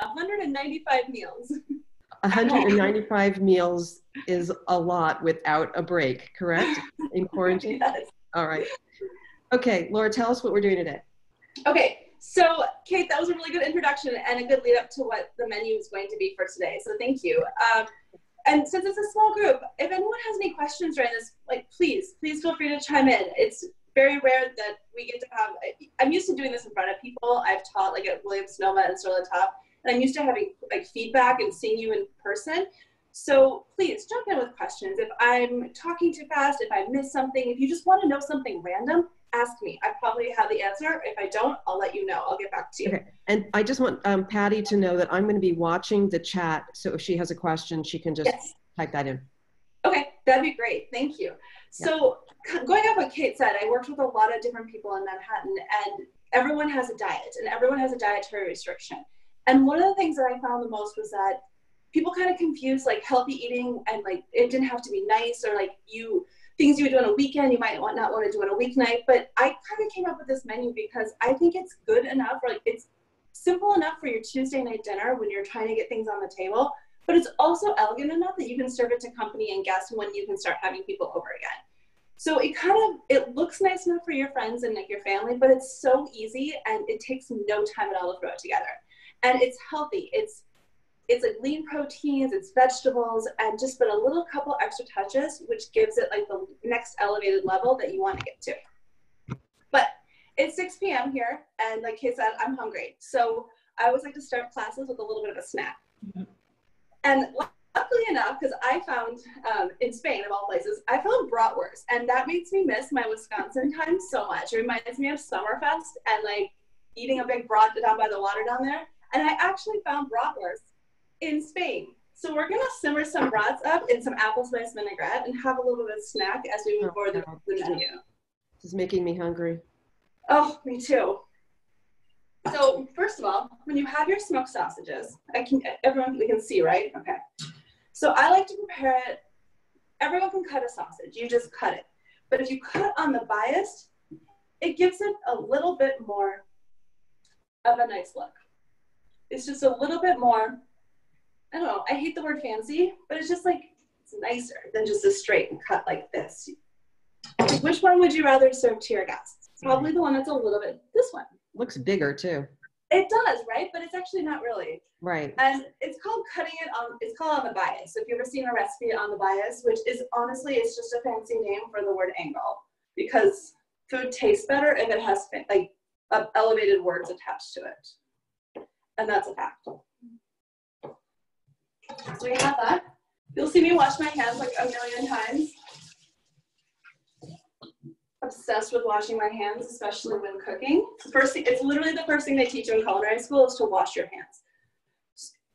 195 meals. 195 meals is a lot without a break, correct? In quarantine? Yes. All right. Okay, Laura, tell us what we're doing today. Okay, so Kate, that was a really good introduction and a good lead up to what the menu is going to be for today. So thank you. Um, and since it's a small group, if anyone has any questions during this, like please, please feel free to chime in. It's very rare that we get to have. I'm used to doing this in front of people. I've taught like at Williams Sonoma and La Table, and I'm used to having like feedback and seeing you in person. So please jump in with questions. If I'm talking too fast, if I miss something, if you just want to know something random, ask me. I probably have the answer. If I don't, I'll let you know. I'll get back to you. Okay. And I just want um, Patty to know that I'm going to be watching the chat. So if she has a question, she can just Yes. type that in. Okay, that'd be great. Thank you. So, going off what Kate said, I worked with a lot of different people in Manhattan, and everyone has a diet, and everyone has a dietary restriction. And one of the things that I found the most was that people kind of confuse like healthy eating and like it didn't have to be nice or like you things you would do on a weekend you might want, not want to do on a weeknight. But I kind of came up with this menu because I think it's good enough, or like it's simple enough for your Tuesday night dinner when you're trying to get things on the table but it's also elegant enough that you can serve it to company and guests when you can start having people over again. So it kind of it looks nice enough for your friends and like your family, but it's so easy and it takes no time at all to throw it together. And it's healthy. It's it's like lean proteins, it's vegetables, and just but a little couple extra touches, which gives it like the next elevated level that you want to get to. But it's 6 p.m. here, and like Kate said, I'm hungry. So I always like to start classes with a little bit of a snack. And luckily enough, because I found um, in Spain, of all places, I found bratwurst, and that makes me miss my Wisconsin time so much. It reminds me of Summerfest and like eating a big brat down by the water down there. And I actually found bratwurst in Spain. So we're gonna simmer some brats up in some apple spice vinaigrette and have a little bit of snack as we move Oh, forward the, the menu. This is making me hungry. Oh, me too. So first of all, when you have your smoked sausages, I can everyone we can see, right? Okay. So I like to prepare it. Everyone can cut a sausage. You just cut it. But if you cut on the bias, it gives it a little bit more of a nice look. It's just a little bit more. I don't know. I hate the word fancy, but it's just like it's nicer than just a straight and cut like this. Which one would you rather serve to your guests? Probably the one that's a little bit this one. Looks bigger too. It does, right? But it's actually not really. Right. And it's called cutting it on. It's called on the bias. So if you've ever seen a recipe on the bias, which is honestly, it's just a fancy name for the word angle, because food tastes better if it has like elevated words attached to it, and that's a fact. So we have that. You'll see me wash my hands like a million times. Obsessed with washing my hands, especially when cooking. First thing, it's literally the first thing they teach you in culinary school is to wash your hands.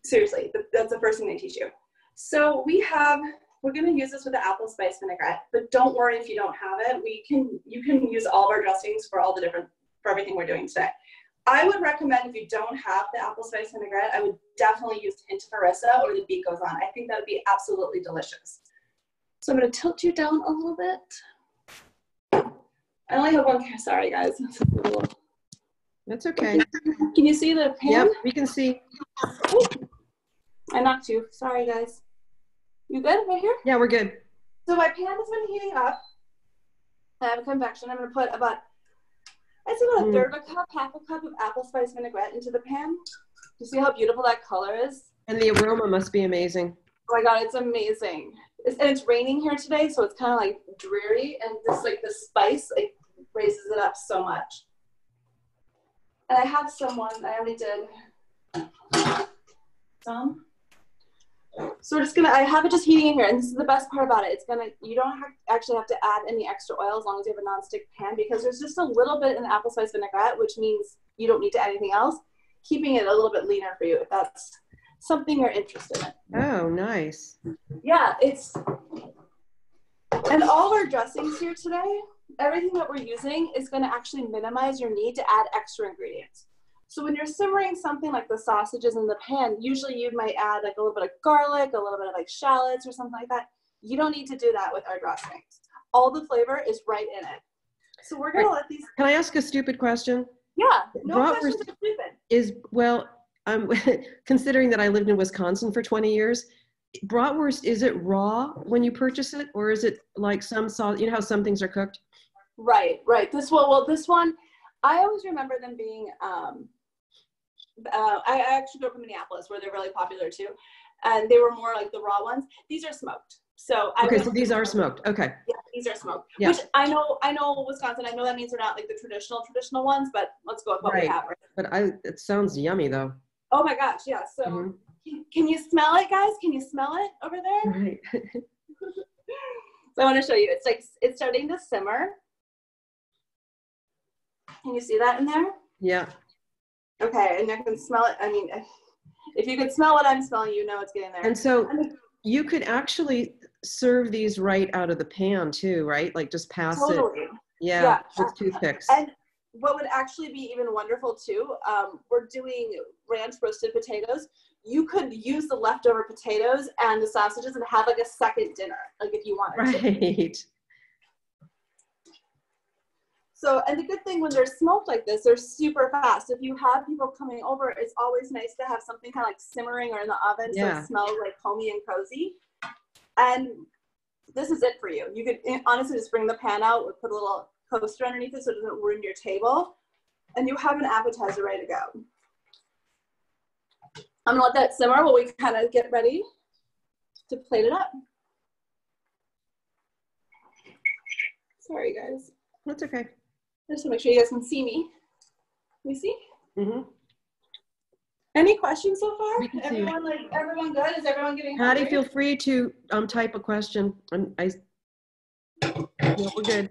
Seriously, that's the first thing they teach you. So we have, we're gonna use this with the apple spice vinaigrette, but don't worry if you don't have it. We can, you can use all of our dressings for all the different, for everything we're doing today. I would recommend if you don't have the apple spice vinaigrette, I would definitely use hint of harissa or the beet goes on. I think that would be absolutely delicious. So I'm gonna tilt you down a little bit. I only have one, sorry guys. Little- That's okay. Can you see the pan? Yep, we can see. I knocked you, sorry guys. You good right here? Yeah, we're good. So my pan has been heating up. I have a convection. I'm gonna put about, I'd say about a Mm. third of a cup, half a cup of apple spice vinaigrette into the pan. You see how beautiful that color is? And the aroma must be amazing. Oh my god, it's amazing. It's, and it's raining here today, so it's kind of like dreary, and this like the spice like raises it up so much. And I have someone I already did some. So we're just gonna. I have it just heating in here, and this is the best part about it. It's gonna. You don't have, actually have to add any extra oil as long as you have a nonstick pan because there's just a little bit in the apple spice vinaigrette, which means you don't need to add anything else, keeping it a little bit leaner for you if that's something you're interested in. Oh, nice. Yeah, it's and all our dressings here today, everything that we're using is going to actually minimize your need to add extra ingredients. So when you're simmering something like the sausages in the pan, usually you might add like a little bit of garlic, a little bit of like shallots or something like that. You don't need to do that with our dressings. All the flavor is right in it. So we're gonna let these. Can I ask a stupid question? Yeah, no Bratwurst- questions are stupid. Is, well, um, considering that I lived in Wisconsin for 20 years, bratwurst, is it raw when you purchase it or is it like some sauce? You know how some things are cooked? Right, right. This one, well, this one, I always remember them being, um, uh, I, I actually grew up in Minneapolis where they're really popular too. And they were more like the raw ones. These are smoked. So I Okay, so these are smoked. Okay. Yeah, these are smoked. Yeah. Which I know, I know Wisconsin. I know that means they're not like the traditional traditional ones, but let's go with what we have. Right? But I, it sounds yummy though. Oh my gosh, yeah. So Mhm. can, can you smell it, guys? Can you smell it over there? Right. So I want to show you. It's like it's starting to simmer. Can you see that in there? yeah. Okay, and I can smell it. I mean, if you could smell what I'm smelling, you know it's getting there. And so you could actually serve these right out of the pan too, right? Like just pass it. totally. Yeah. Yeah. With toothpicks. And what would actually be even wonderful too, um, we're doing ranch roasted potatoes. You could use the leftover potatoes and the sausages and have like a second dinner, like if you wanted to. Right. So, and the good thing when they're smoked like this, they're super fast. If you have people coming over, it's always nice to have something kind of like simmering or in the oven so it smells like homey and cozy. And this is it for you. You could eh, honestly just bring the pan out, put a little coaster underneath it so it doesn't ruin your table, and you have an appetizer ready to go. I'm gonna let that simmer while we kind of get ready to plate it up. Sorry, guys. That's okay. Just to make sure you guys can see me. Can you see? hmm Any questions so far? We can see. Everyone like everyone good? Is everyone getting Patty, hungry? feel free to um, type a question. I'm, I, yeah, we're good.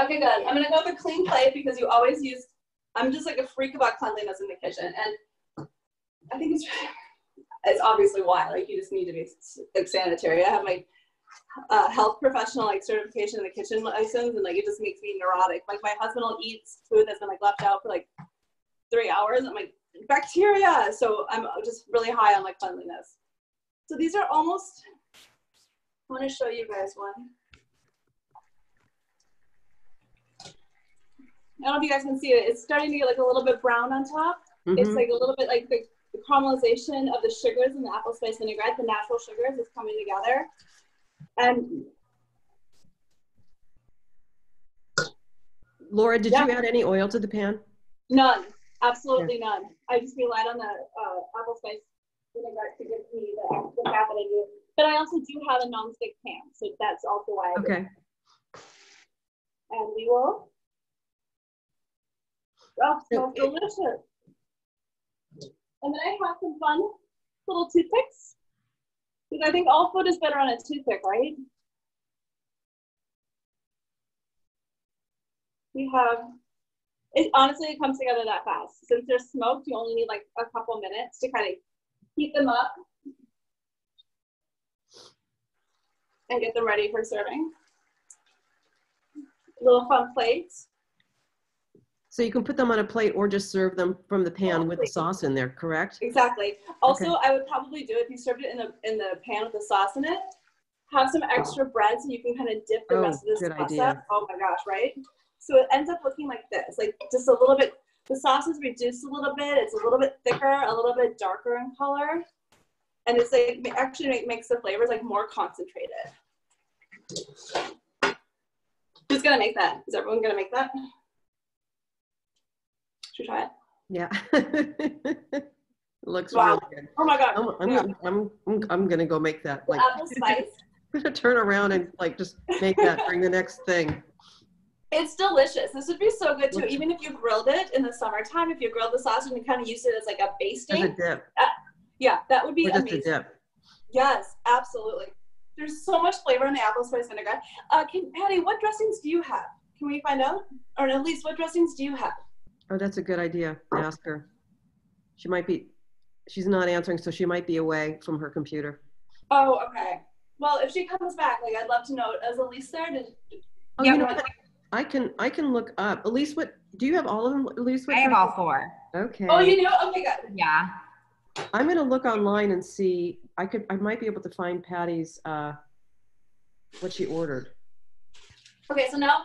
Okay, good. I'm gonna go with a clean plate because you always use. I'm just like a freak about cleanliness in the kitchen, and I think it's it's obviously why. Like you just need to be like sanitary. I have my uh, health professional like certification in the kitchen license, and like it just makes me neurotic. Like my husband will eat food that's been like left out for like three hours. I'm like bacteria. So I'm just really high on like cleanliness. So these are almost. I want to show you guys one. I don't know if you guys can see it. It's starting to get like a little bit brown on top. It's Mhm. like a little bit like the, the caramelization of the sugars and the apple spice vinaigrette, the natural sugars is coming together. And Laura, did Yeah. you add any oil to the pan? none, absolutely none. I just relied on the uh, apple spice vinaigrette to give me the, the fat that I do. But I also do have a non-stick pan, so that's also why I. Okay. And we will. Oh, smells it- delicious. And then I have some fun little toothpicks. Because I think all food is better on a toothpick, right? We have, it honestly, it comes together that fast. Since they're smoked, you only need like a couple minutes to kind of heat them up and get them ready for serving. Little fun plates. So you can put them on a plate or just serve them from the pan with the sauce in there, correct? Exactly. Also, I would probably do it if you served it in the in the pan with the sauce in it. Have some extra oh. bread so you can kind of dip the Oh, rest of oh, the good sauce idea. up. Oh my gosh, right? So it ends up looking like this, like just a little bit. The sauce is reduced a little bit. It's a little bit thicker, a little bit darker in color, and it's like it actually make, makes the flavors like more concentrated. Who's gonna make that? Is everyone gonna make that? Should we try it? Yeah. Looks Wow. really good. Oh my god! I'm, I'm, Yeah. I'm, I'm, I'm gonna go make that. Like, Apple spice. I'm gonna turn around and like just make that during the next thing. It's delicious. This would be so good too. Looks- Even if you grilled it in the summertime, if you grilled the sausage and kind of used it as like a As a basting, dip, yeah, that would be or just a amazing. dip. Yes, absolutely. There's so much flavor in the apple spice vinaigrette. Uh, can, Patty, what dressings do you have? Can we find out? Or at least what dressings do you have? Oh, that's a good idea. Ask her. She might be, she's not answering, so she might be away from her computer. Oh, okay. Well, if she comes back, like I'd love to know. Is Elise there? Did, Oh, Yeah, you know what? I can, I can look up. Elise, what, do you have all of them? Elise, what? I have all four. Okay. oh, you do? Okay, good. Yeah. I'm gonna look online and see, I could, I might be able to find Patty's, uh, what she ordered. Okay, so now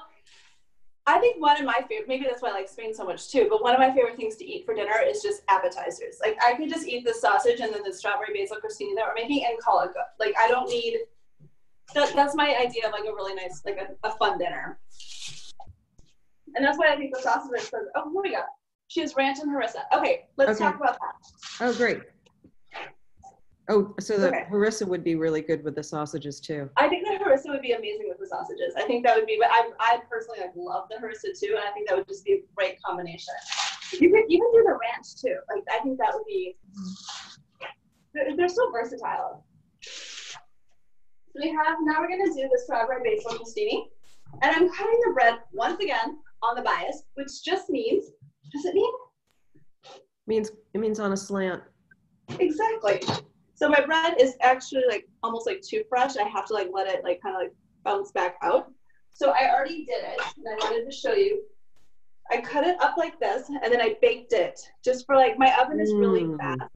I think one of my favorite, maybe that's why I like Spain so much too, but one of my favorite things to eat for dinner is just appetizers. Like I could just eat the sausage and then the strawberry basil crostini that we're making and call it good. Like I don't need, that, that's my idea of like a really nice, like a, a fun dinner. And that's why I think the sausage is Oh, what do we got? She has ranch and harissa. Okay, let's Okay. talk about that. Oh, great. Oh, so the Okay. harissa would be really good with the sausages too. I think the harissa would be amazing with the sausages. I think that would be, but I, I personally like love the harissa too, and I think that would just be a great combination. You could even do the ranch too. Like I think that would be. They're, they're so versatile. So we have now we're gonna do the strawberry basil crostini, and I'm cutting the bread once again on the bias, which just means. Does it mean Means, it means on a slant. Exactly. So my bread is actually like almost like too fresh. I have to like let it like kind of like bounce back out. So I already did it and I wanted to show you. I cut it up like this and then I baked it just for like my oven is really Mm. fast.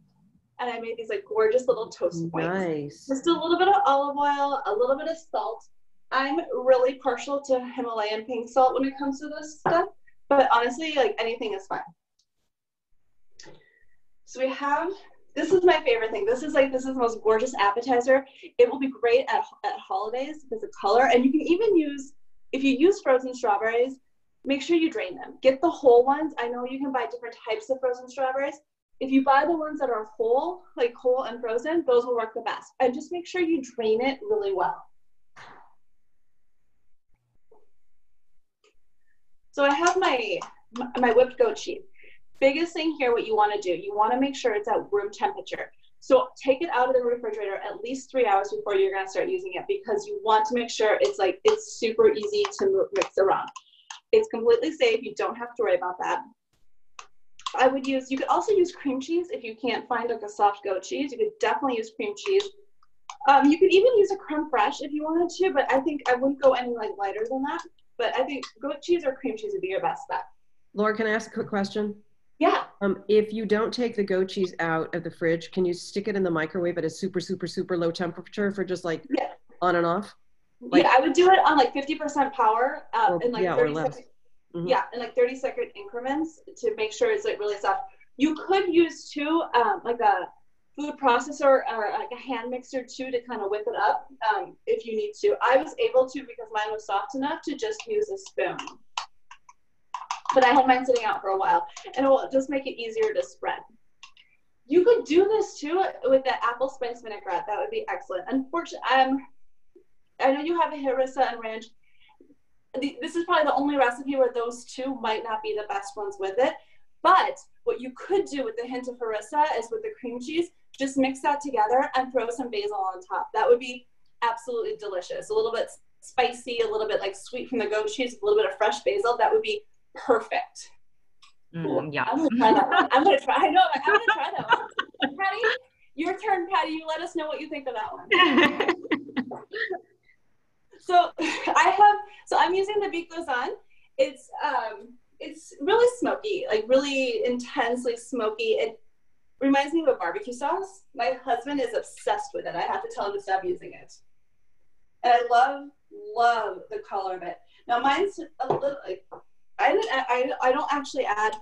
And I made these like gorgeous little toast points. Nice. Just a little bit of olive oil, a little bit of salt. I'm really partial to Himalayan pink salt when it comes to this stuff, but honestly, like anything is fine. So we have this is my favorite thing. This is like this is the most gorgeous appetizer. It will be great at, at holidays because of color, and you can even use if you use frozen strawberries. Make sure you drain them. Get the whole ones. I know you can buy different types of frozen strawberries. If you buy the ones that are whole, like whole and frozen, those will work the best. And just make sure you drain it really well. So I have my my whipped goat cheese. Biggest thing here, what you want to do, you want to make sure it's at room temperature. So take it out of the refrigerator at least three hours before you're going to start using it because you want to make sure it's like it's super easy to mix around. It's completely safe. You don't have to worry about that. I would use. You could also use cream cheese if you can't find like a soft goat cheese. You could definitely use cream cheese. Um, you could even use a creme fraiche if you wanted to, but I think I wouldn't go any like lighter than that. But I think goat cheese or cream cheese would be your best bet. Laura, can I ask a quick question? Yeah. Um, if you don't take the goat cheese out of the fridge, can you stick it in the microwave at a super, super, super low temperature for just like Yeah. on and off? Like- yeah, I would do it on like 50% power uh, Or- in like yeah, or 30 less. second, Mhm. yeah, in like 30 second increments to make sure it's like really soft. You could use too, um, like a food processor or like a hand mixer too to kind of whip it up um, if you need to. I was able to because mine was soft enough to just use a spoon. But I had mine sitting out for a while and it will just make it easier to spread. You could do this too with the apple spice vinaigrette. That would be excellent. Unfortunately, um, I know you have a harissa and ranch. This is probably the only recipe where those two might not be the best ones with it. But what you could do with the hint of harissa is with the cream cheese, just mix that together and throw some basil on top. That would be absolutely delicious. A little bit spicy, a little bit like sweet from the goat cheese, a little bit of fresh basil. That would be perfect. Mm, yeah. I'm gonna try that one. I'm gonna try. I know. I'm gonna try that one. Patty, your turn, Patty. You let us know what you think of that one. So I have, so I'm using the Beet Goes On. It's, um, it's really smoky, like really intensely smoky. It reminds me of a barbecue sauce. My husband is obsessed with it. I have to tell him to stop using it. And I love, love the color of it. Now mine's a little, like, I didn't, I, I don't actually add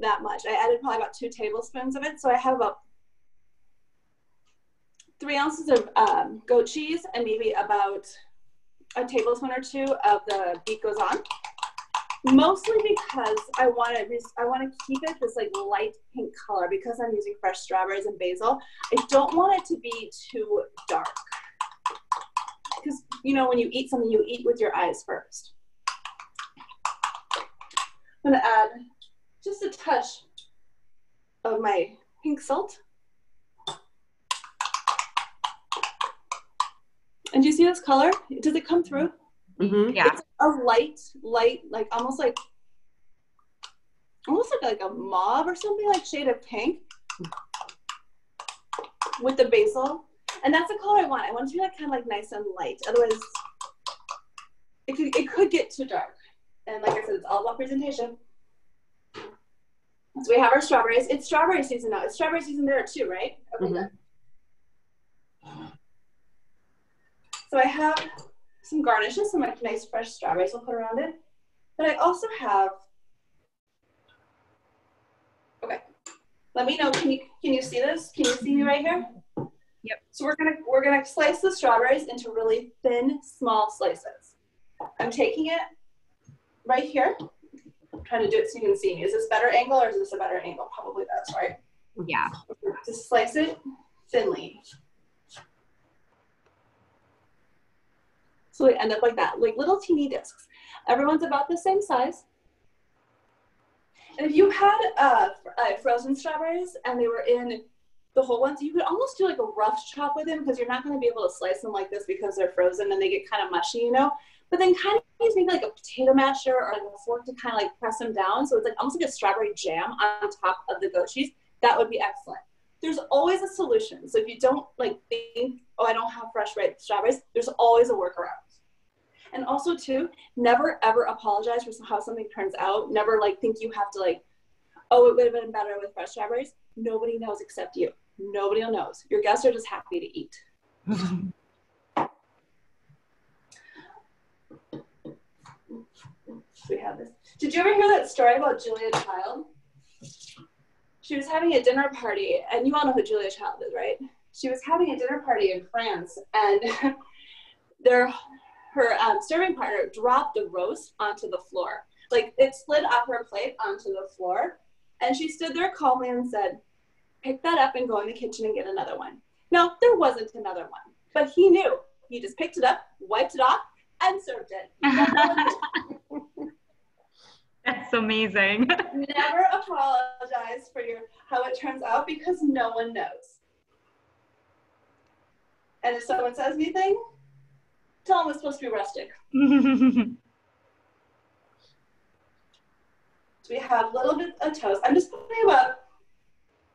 that much. I added probably about two tablespoons of it. So I have about three ounces of um, goat cheese and maybe about a tablespoon or two of the beet goes on. Mostly because I want to I want to keep it this like light pink color because I'm using fresh strawberries and basil. I don't want it to be too dark because you know when you eat something you eat with your eyes first. I'm gonna add just a touch of my pink salt. And do you see this color? Does it come through? Mhm. Yeah. It's a light, light, like almost like almost like, like a mauve or something like shade of pink with the basil. And that's the color I want. I want it to be like kind of like nice and light. Otherwise it could, it could get too dark. And like I said, it's all about presentation. So we have our strawberries. It's strawberry season now. It's strawberry season there too, right? Okay, Mhm. So I have some garnishes, some like nice fresh strawberries we'll put around it. But I also have, okay, let me know, can you, can you see this? Can you see me right here? Yep. So we're gonna, we're gonna slice the strawberries into really thin, small slices. I'm taking it right here. I'm trying to do it so you can see me. Is this better angle or is this a better angle? Probably that's right. Yeah. Just slice it thinly. So we end up like that, like little teeny discs. Everyone's about the same size. And if you had uh, uh, frozen strawberries and they were in the whole ones, you could almost do like a rough chop with them because you're not going to be able to slice them like this because they're frozen and they get kind of mushy, you know. But then kind of use maybe like a potato masher or like a fork to kind of like press them down, so it's like almost like a strawberry jam on top of the goat cheese. That would be excellent. There's always a solution. So if you don't like think, oh, I don't have fresh ripe strawberries, there's always a workaround. And also too, never ever apologize for how something turns out. Never like think you have to like, oh, it would have been better with fresh strawberries. Nobody knows except you. Nobody knows. Your guests are just happy to eat. we have this. Did you ever hear that story about Julia Child? She was having a dinner party, and you all know who Julia Child is, right? She was having a dinner party in France, and their her um, serving partner dropped the roast onto the floor. Like it slid off her plate onto the floor, and she stood there calmly and said, "Pick that up and go in the kitchen and get another one." No, there wasn't another one, but he knew. He just picked it up, wiped it off, and served it. That's amazing. Never apologize for your how it turns out because no one knows. And if someone says anything, tell them it's supposed to be rustic. So we have a little bit of toast. I'm just putting about,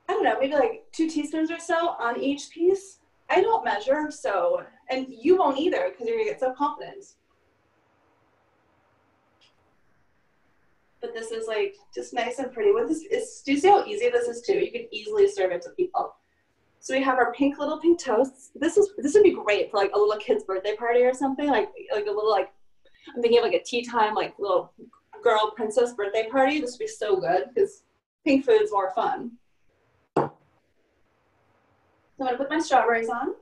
I don't know, maybe like two teaspoons or so on each piece. I don't measure, so, and you won't either because you're gonna get so confident. But this is like just nice and pretty. With this, is, do you see how easy this is too? You can easily serve it to people. So we have our pink little pink toasts. This is this would be great for like a little kid's birthday party or something, like like a little like I'm thinking of like a tea time, like little girl princess birthday party. This would be so good because pink food's more fun. So I'm gonna put my strawberries on.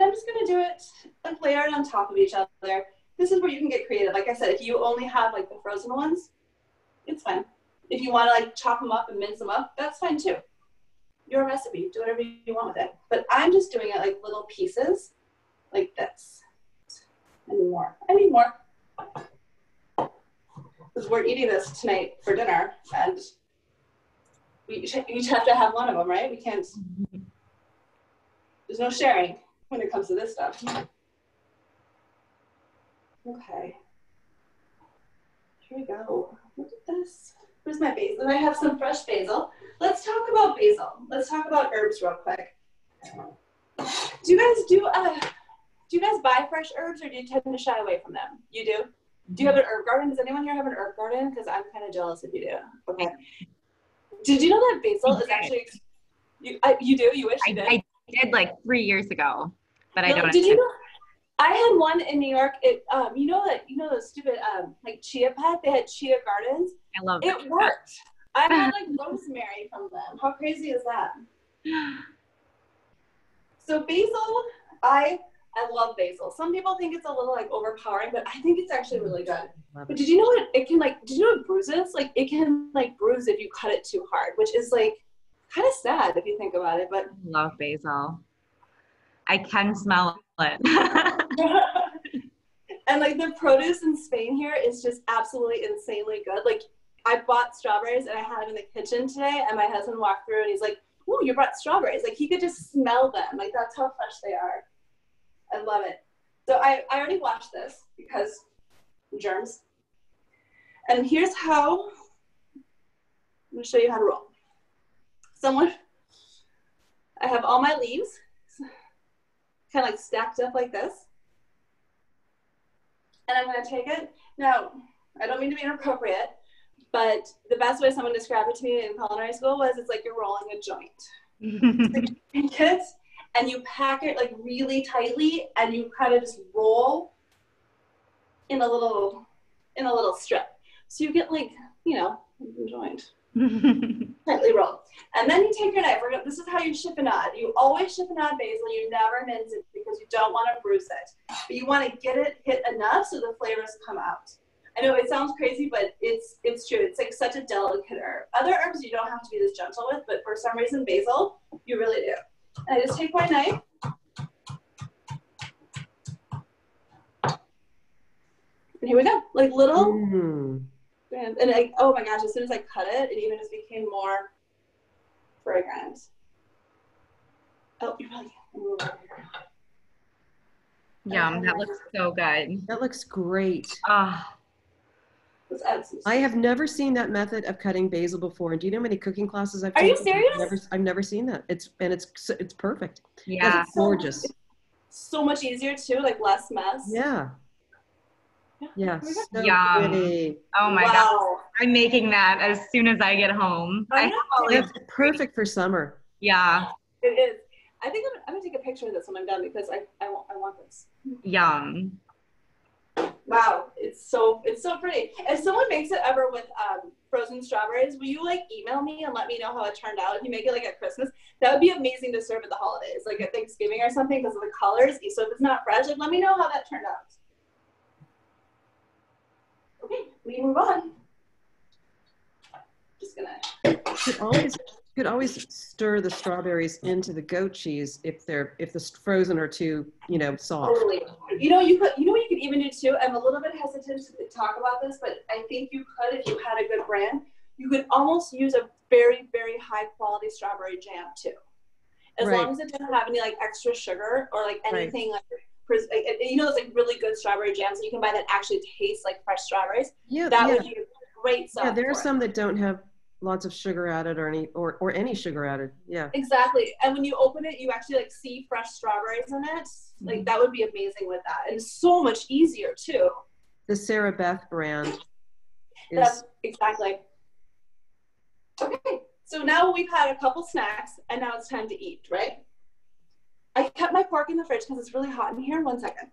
I'm just gonna do it like layer it on top of each other. This is where you can get creative. Like I said, if you only have like the frozen ones, it's fine. If you want to like chop them up and mince them up, that's fine too. Your recipe, do whatever you want with it. But I'm just doing it like little pieces, like this. Need more. I need more. Because we're eating this tonight for dinner, and we each have to have one of them, right? We can't. There's no sharing when it comes to this stuff. Okay. Here we go. Look at this. Where's my basil? I have some fresh basil. Let's talk about basil. Let's talk about herbs real quick. Do you guys do uh do you guys buy fresh herbs or do you tend to shy away from them? You do? Do you have an herb garden? Does anyone here have an herb garden? Because I'm kind of jealous if you do. Okay. Did you know that basil is actually you, I, you do? You wish you did? I, I did like three years ago, but I don't. Did you know? I had one in New York. It, um, you know that you know those stupid um, like chia pet. They had chia gardens. I love It It worked. I had like rosemary from them. How crazy is that? So basil, I I love basil. Some people think it's a little like overpowering, but I think it's actually really good. Love But did you know what it can like? Did you know it bruises? Like it can like bruise if you cut it too hard, which is like kind of sad if you think about it. But love basil. I can smell it. and like the produce in Spain here is just absolutely insanely good. Like I bought strawberries and I had them in the kitchen today, and my husband walked through and he's like, "Oh, you brought strawberries!" Like he could just smell them. Like that's how fresh they are. I love it. So I, I already washed this because germs. And here's how. I'm gonna show you how to roll. Someone. I have all my leaves, kind of like stacked up like this and I'm going to take it. Now, I don't mean to be inappropriate, but the best way someone described it to me in culinary school was it's like you're rolling a joint. Take it and you pack it like really tightly and you kind of just roll in a little in a little strip. So you get like, you know, joined, tightly rolled. And then you take your knife. This is how you chiffonade. You always chiffonade basil. You never mince it because you don't want to bruise it. But you want to get it hit enough so the flavors come out. I know it sounds crazy, but it's it's true. It's like such a delicate herb. Other herbs you don't have to be this gentle with, but for some reason basil, you really do. And I just take my knife. And here we go, like little Mm. And, and I, oh my gosh, as soon as I cut it, it even just became more fragrant. Oh, you're probably. Yum, that looks so good. That looks great. Ah, Let's add some. I have never seen that method of cutting basil before. And do you know how many cooking classes I've Are you serious? I've never, I've never seen that. It's and it's it's perfect. yeah. It's gorgeous. so much easier too, like less mess. Yeah. Yeah. Here we go. So Yum. pretty. Oh my god. I'm making that as soon as I get home. I I know. have all these- It's perfect for summer. yeah. It is. I think I'm, I'm gonna take a picture of this when I'm done because I, I, want, I want this. Yum. Wow, it's so it's so pretty. If someone makes it ever with um, frozen strawberries, will you like email me and let me know how it turned out? If you make it like at Christmas, that would be amazing to serve at the holidays, like at Thanksgiving or something, because of the colors. So if it's not fresh, like let me know how that turned out. Okay, we move on. Just gonna. Could always could always stir the strawberries into the goat cheese if they're if the frozen are too you know soft. Totally. You know, you could. You know what you could even do too. I'm a little bit hesitant to talk about this, but I think you could if you had a good brand. You could almost use a very, very high quality strawberry jam too, as Right. long as it doesn't have any like extra sugar or like anything like. pres- like, You know, those like really good strawberry jams that you can buy that actually taste like fresh strawberries. Yeah, That yeah, would be a great yeah. There are for it. some that don't have lots of sugar added or any or or any sugar added. Yeah. Exactly. And when you open it, you actually like see fresh strawberries in it. Mm-hmm. Like that would be amazing with that. And so much easier too. The Sarabeth brand That's is exactly. Okay, so now we've had a couple snacks and now it's time to eat, right? I kept my pork in the fridge because it's really hot in here. One second.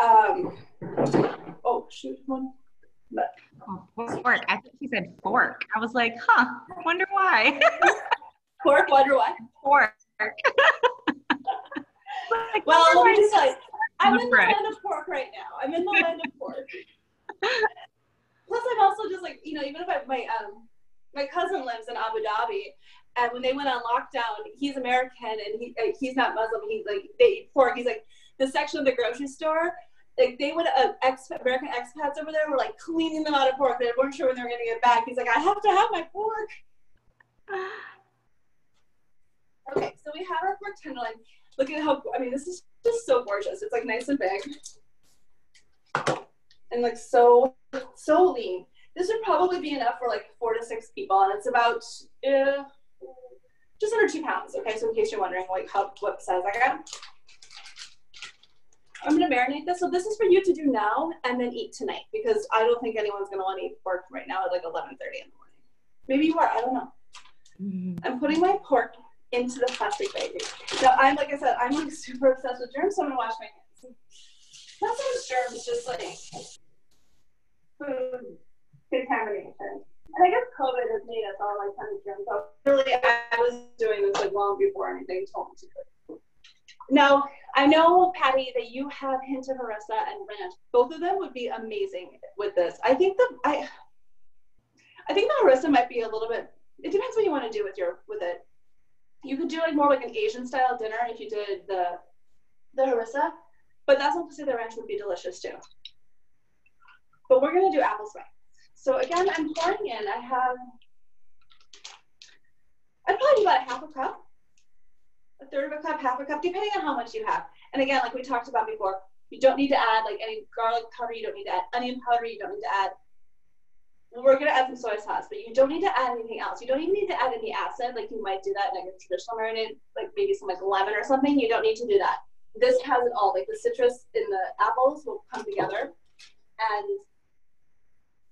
Um, oh, shoot, one. Oh, fork. I think he said fork. I was like, huh, wonder why. Pork, wonder why. fork. Like, Well, let me just tell you, I'm in the land of pork right now. I'm in the land of pork. Plus, I'm also just like you know, even if I, my um my cousin lives in Abu Dhabi, and when they went on lockdown, he's American and he uh, he's not Muslim. He's like they eat pork. He's like the section of the grocery store. Like they would uh, ex American expats over there were like cleaning them out of pork. They weren't sure when they were going to get back. He's like, I have to have my pork. Okay, so we have our pork tenderloin. Look at how, I mean, this is just so gorgeous. It's like nice and big. And like so, so lean. This would probably be enough for like four to six people. And it's about uh, just under two pounds. Okay, so in case you're wondering like how, what size I got. I'm gonna marinate this. So this is for you to do now and then eat tonight because I don't think anyone's gonna want to eat pork right now at like 11:30 in the morning. Maybe you are. I don't know. I'm putting my pork into the plastic bag. Now I'm like I said, I'm like super obsessed with germs, so I'm gonna wash my hands. Not so much germs, just like food contamination. And I guess COVID has made us all like kind of germs. So really, I was doing this like long before anything told me to do. it. Now I know Patty that you have hint of harissa and ranch. Both of them would be amazing with this. I think the I. I think the harissa might be a little bit. It depends what you want to do with your with it. You could do like more like an Asian style dinner if you did the the harissa, but that's not to say the ranch would be delicious too. But we're gonna do apple spice. So again, I'm pouring in. I have I'd probably about a half a cup, a third of a cup, half a cup, depending on how much you have. And again, like we talked about before, you don't need to add like any garlic powder. You don't need to add onion powder. You don't need to add well, we're gonna add some soy sauce, but you don't need to add anything else. You don't even need to add any acid, like you might do that in like a traditional marinade, like maybe some like lemon or something. You don't need to do that. This has it all. Like the citrus in the apples will come together, and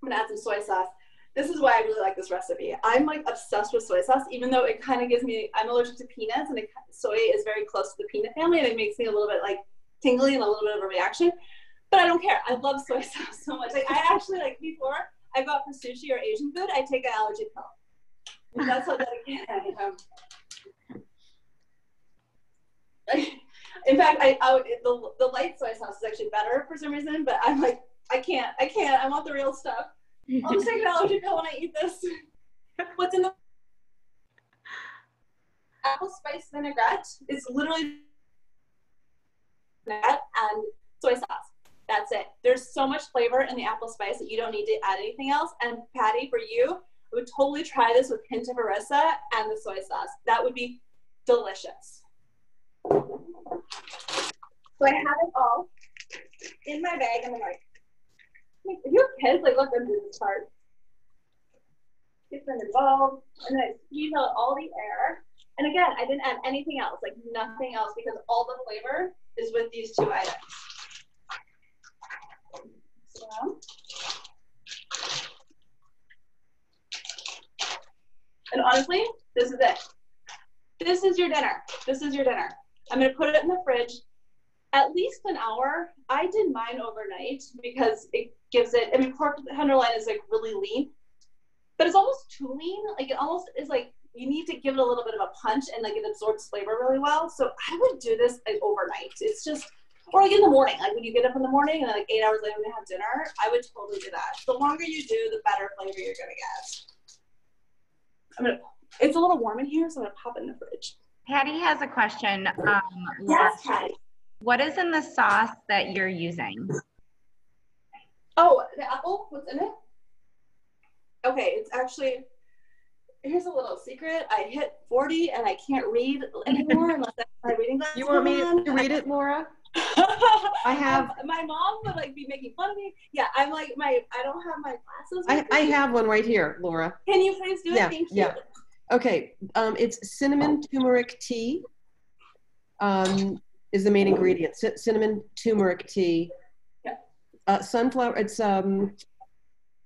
I'm gonna add some soy sauce. this is why I really like this recipe. I'm like obsessed with soy sauce, even though it kind of gives me, I'm allergic to peanuts and it, soy is very close to the peanut family and it makes me a little bit like tingly and a little bit of a reaction. But I don't care. I love soy sauce so much. Like I actually like before I go out for sushi or Asian food, I take an allergy pill. that's how I. In fact, I, I the, the light soy sauce is actually better for some reason, but I'm like, I can't, I can't. I want the real stuff. I'll just take an allergy pill when I eat this. What's in the apple spice vinaigrette? It's literally that and soy sauce. That's it. There's so much flavor in the apple spice that you don't need to add anything else. And Patty, for you, I would totally try this with hint of harissa and the soy sauce. That would be delicious. So I have it all in my bag I'm like, if you have kids, like let them do this part. Get them involved, and then I squeeze out all the air. And again, I didn't add anything else, like nothing else, because all the flavor is with these two items. So, and honestly, this is it. This is your dinner. This is your dinner. I'm gonna put it in the fridge at least an hour. I did mine overnight because it gives it, I mean, pork tenderloin is like really lean, but it's almost too lean. Like it almost is like, you need to give it a little bit of a punch and like it absorbs flavor really well. So I would do this like overnight. It's just, or like in the morning, like when you get up in the morning and then like eight hours later when you have dinner, I would totally do that. The longer you do, the better flavor you're gonna get. I'm gonna, it's a little warm in here, so I'm gonna pop it in the fridge. Patty has a question. Um, Yes, Patty. What is in the sauce that you're using? Oh, the apple? What's in it? Okay, it's actually. Here's a little secret. I hit 40 and I can't read anymore unless I have my reading glasses. You want me on. to read it, Laura? I have- my mom would like be making fun of me. Yeah, I'm like my I don't have my glasses. I, I have one right here, Laura. Can you please do it? Yeah, Thank you. yeah. Okay, um, it's cinnamon turmeric tea. Um, is the main ingredient. Ci- cinnamon turmeric tea. Yeah. Uh, sunflower. It's um,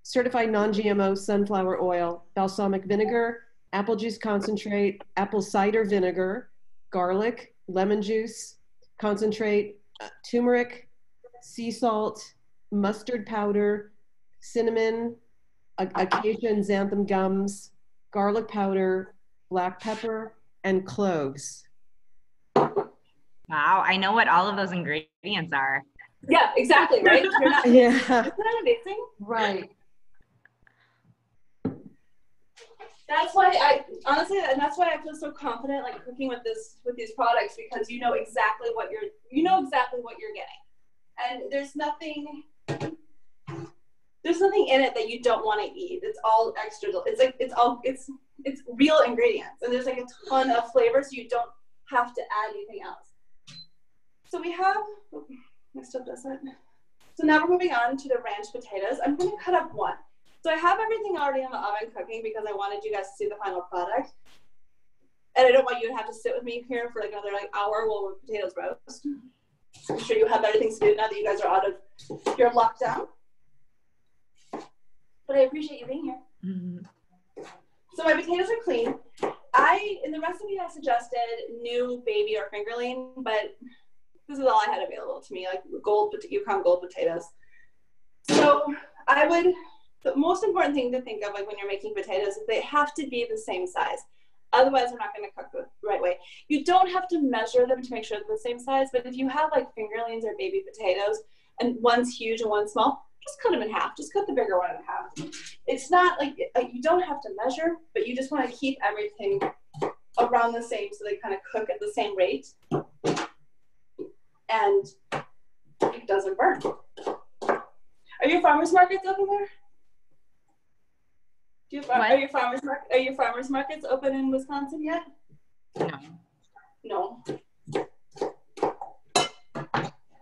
certified non-GMO sunflower oil, balsamic vinegar, apple juice concentrate, apple cider vinegar, garlic, lemon juice concentrate, uh, turmeric, sea salt, mustard powder, cinnamon, acacia and xanthan gums, garlic powder, black pepper, and cloves. Wow, I know what all of those ingredients are. Yeah, exactly. Right. You're not, isn't that amazing? Right. That's why I honestly, and that's why I feel so confident, like cooking with this with these products, because you know exactly what you're, you know exactly what you're getting, and there's nothing, there's nothing in it that you don't want to eat. It's all extra. It's like it's all it's it's real ingredients, and there's like a ton of flavor, so you don't have to add anything else. So we have, oh, my stuff doesn't. So now we're moving on to the ranch potatoes. I'm going to cut up one. So I have everything already in the oven cooking because I wanted you guys to see the final product. And I don't want you to have to sit with me here for like another like hour while the potatoes roast. I'm sure you have better things to do now that you guys are out of your lockdown. But I appreciate you being here. Mhm. So my potatoes are clean. I in the recipe I suggested new baby or fingerling, but this is all I had available to me, like gold Yukon gold potatoes. So I would the most important thing to think of like when you're making potatoes is they have to be the same size. Otherwise, they're not going to cook the right way. You don't have to measure them to make sure they're the same size, but if you have like fingerlings or baby potatoes and one's huge and one's small, just cut them in half. Just cut the bigger one in half. It's not like, like you don't have to measure, but you just want to keep everything around the same so they kind of cook at the same rate and it doesn't burn. Are your farmers markets open there? Do you, What? are your farmers are your farmers markets open in Wisconsin yet? No. No.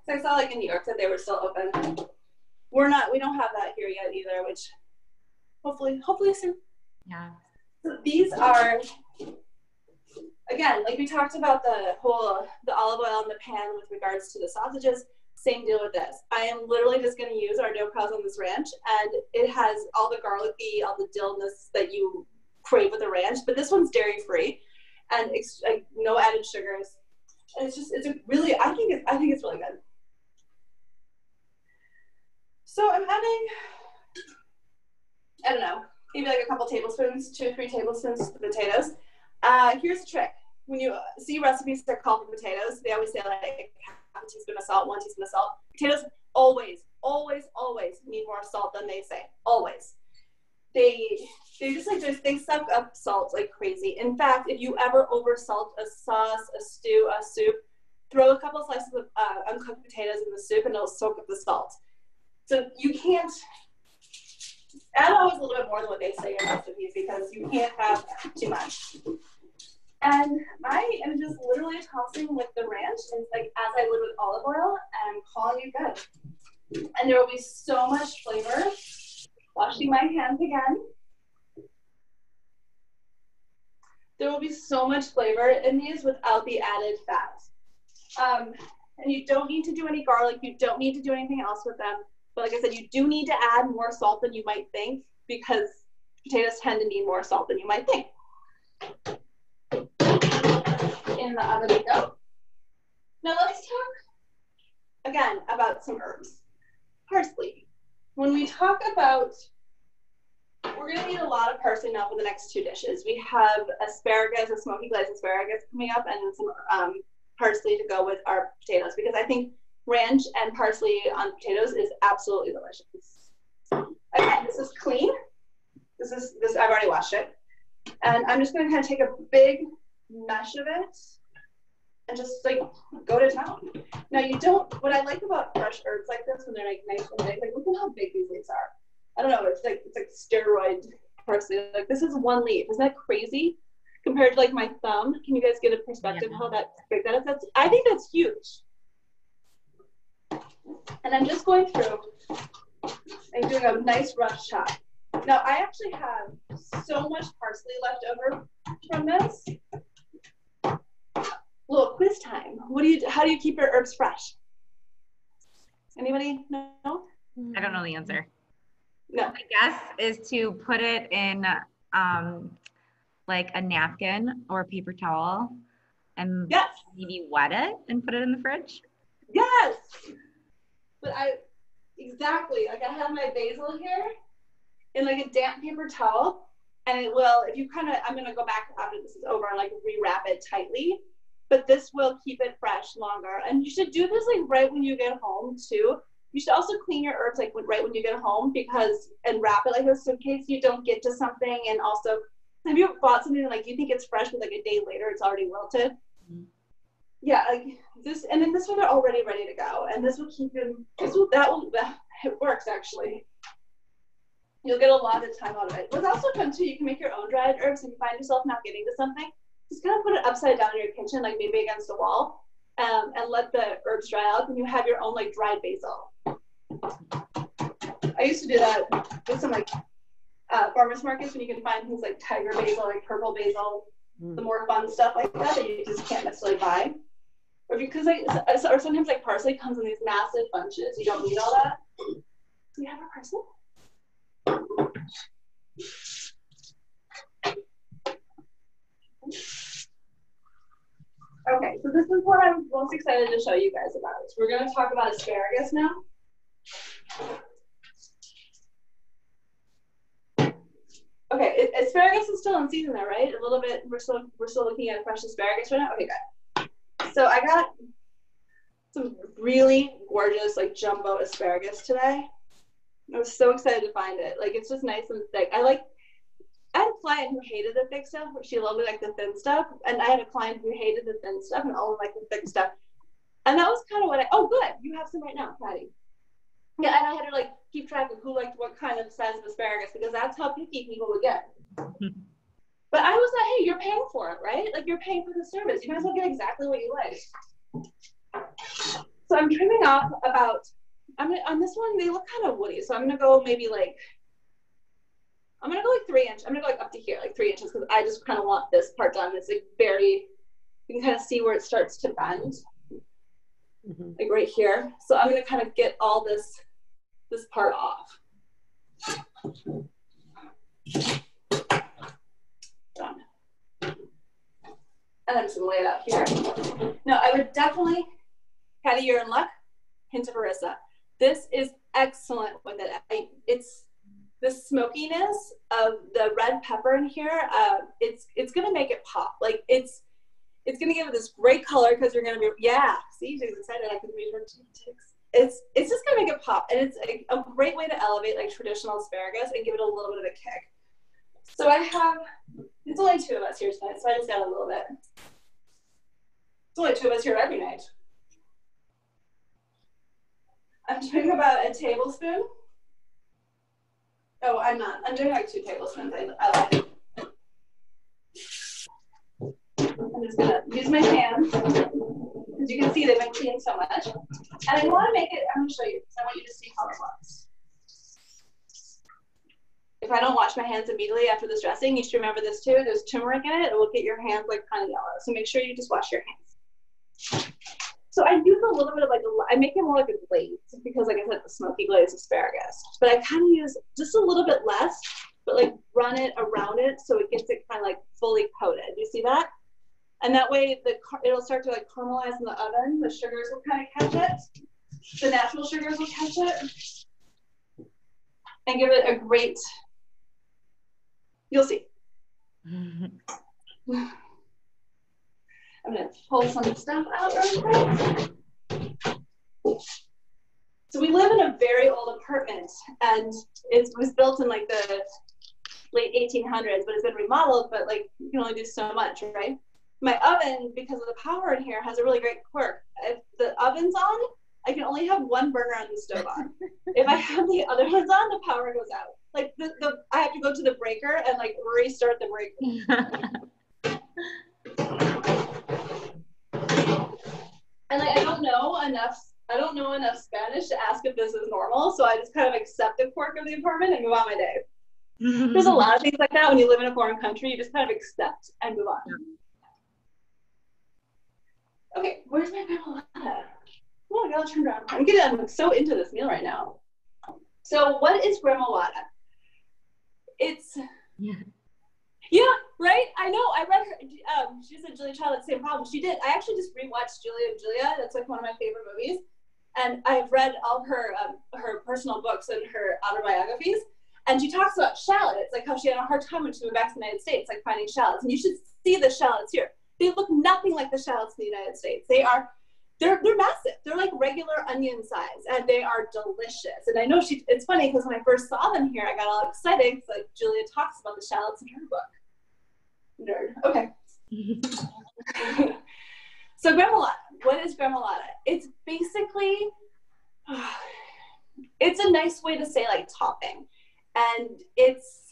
So I saw like in New York that they were still open. We're not. We don't have that here yet either. Which hopefully, hopefully soon. Yeah. So these are, again, like we talked about the whole the olive oil in the pan with regards to the sausages. Same deal with this. I am literally just going to use our no cows on this ranch, and it has all the garlicky, all the dillness that you crave with a ranch. But this one's dairy free, and ex- like no added sugars. And it's just it's a really I think it's I think it's really good. So I'm adding I don't know maybe like a couple tablespoons, two or three tablespoons of potatoes. Uh, here's the trick. When you see recipes that call for potatoes, they always say like half a teaspoon of salt, one teaspoon of salt. Potatoes always, always, always need more salt than they say. Always. They they just like just they suck up salt like crazy. In fact, if you ever over salt a sauce, a stew, a soup, throw a couple slices of uh, uncooked potatoes in the soup and it'll soak up the salt. So you can't add always a little bit more than what they say in recipes because you can't have too much. And I am just literally tossing with the ranch, and like as I would with olive oil, and I'm calling it good. And there will be so much flavor. Washing my hands again. There will be so much flavor in these without the added fat. Um, and you don't need to do any garlic. You don't need to do anything else with them. But like I said, you do need to add more salt than you might think because potatoes tend to need more salt than you might think. In the oven we go. Now let's talk again about some herbs. Parsley. When we talk about, we're to need a lot of parsley now for the next two dishes. We have asparagus, a smoky glazed asparagus coming up, and some um, parsley to go with our potatoes because I think ranch and parsley on potatoes is absolutely delicious. Again, this is clean. This is this I've already washed it. And I'm just gonna kind of take a big mesh of it and just like go to town. Now you don't what I like about fresh herbs like this when they're like nice and big, like look at how big these leaves are. I don't know, it's like it's like steroid parsley. Like this is one leaf. Isn't that crazy? Compared to like my thumb. Can you guys get a perspective yeah. how that big that is? That's I think that's huge. And I'm just going through and doing a nice rough chop. Now I actually have so much parsley left over from this. Little quiz time. What do you? How do you keep your herbs fresh? Anybody know? I don't know the answer. No. My guess is to put it in um, like a napkin or a paper towel and yes. maybe wet it and put it in the fridge. Yes. But I exactly like I have my basil here in like a damp paper towel, and it will if you kind of I'm gonna go back after this is over and like rewrap it tightly. But this will keep it fresh longer, and you should do this like right when you get home too. You should also clean your herbs like right when you get home because and wrap it like this so in case you don't get to something. And also, have you bought something like you think it's fresh, but like a day later it's already wilted? Mm-hmm yeah, like this, and then this one they're already ready to go, and this will keep them. This will that will that, it works actually. You'll get a lot of time out of it. What's also fun too, you can make your own dried herbs. and you find yourself not getting to something, just kind of put it upside down in your kitchen, like maybe against a wall, um, and let the herbs dry out. and you have your own like dried basil. I used to do that with some like uh, farmers markets when you can find things like tiger basil, like purple basil, mm. the more fun stuff like that that you just can't necessarily buy or because like or sometimes like parsley comes in these massive bunches. You don't need all that. Do you have a parsley? Okay, so this is what I'm most excited to show you guys about. So We're going to talk about asparagus now. Okay, asparagus is still in season there, right? A little bit. We're still we're still looking at fresh asparagus right now. Okay, good. So I got some really gorgeous, like jumbo asparagus today. I was so excited to find it. Like it's just nice and thick. I like. I had a client who hated the thick stuff, but she loved like the thin stuff. And I had a client who hated the thin stuff and only like the thick stuff. And that was kind of what I. Oh, good, you have some right now, Patty. Yeah, and I had to like keep track of who liked what kind of size of asparagus because that's how picky people would get. Hmm. But I was like, hey, you're paying for it, right? Like you're paying for the service. You might as well get exactly what you like. So I'm trimming off about. I'm gonna, on this one. They look kind of woody, so I'm gonna go maybe like. I'm gonna go like three inch. I'm gonna go like up to here, like three inches, because I just kind of want this part done. It's like very. You can kind of see where it starts to bend. mm-hmm. like right here. So I'm gonna kind of get all this, this part off. Done. And I'm just gonna lay it out here. No, I would definitely, Patty, you're in luck. Hint of harissa. This is excellent with it. I, it's the smokiness of the red pepper in here. Uh, it's it's gonna make it pop. Like it's it's gonna give it this great color because you're gonna be yeah. See, she's excited. I can read her ticks. It's it's just gonna make it pop, and it's a, a great way to elevate like traditional asparagus and give it a little bit of a kick. So I have it's only two of us here tonight, so I just got a little bit. It's only two of us here every night. I'm doing about a tablespoon. Oh, I'm not. I'm doing like two tablespoons. I, I like. I'm just gonna use my hands. As you can see, they've been cleaned so much. And I want to make it, I'm gonna show you, I want you to see how it looks. If I don't wash my hands immediately after this dressing, you should remember this too. There's turmeric in it. It will get your hands like kind of yellow. So make sure you just wash your hands. So I use a little bit of like a, I make it more like a glaze because like I said, the smoky glaze asparagus. But I kind of use just a little bit less, but like run it around it so it gets it kind of like fully coated. You see that? And that way the it'll start to like caramelize in the oven. The sugars will kind of catch it. The natural sugars will catch it. And give it a great, you'll see. Mm-hmm. I'm gonna pull some stuff out real quick. So we live in a very old apartment and it was built in like the late 1800s, but it's been remodeled, but like you can only do so much, right? My oven, because of the power in here, has a really great quirk. If the oven's on, I can only have one burner on the stove on. if I have the other ones on, the power goes out. Like the, the I have to go to the breaker and like restart the breaker. and like, I don't know enough. I don't know enough Spanish to ask if this is normal, so I just kind of accept the quirk of the apartment and move on my day. There's a lot of things like that when you live in a foreign country. You just kind of accept and move on. Okay, where's my gremolata? Oh, I gotta turn around. I'm getting I'm so into this meal right now. So, what is gremolata? It's yeah. Yeah, right. I know. I read her. Um, she said Julia Child had the same problem. She did. I actually just rewatched Julie and Julia. That's like one of my favorite movies. And I've read all her um, her personal books and her autobiographies. And she talks about shallots, like how she had a hard time when she moved back to the United States, like finding shallots. And you should see the shallots here. They look nothing like the shallots in the United States. They are they're they're massive. They're like regular onion size, and they are delicious. And I know she. It's funny because when I first saw them here, I got all excited. Cause like Julia talks about the shallots in her book nerd. Okay. so gremolata. What is gremolata? It's basically it's a nice way to say like topping, and it's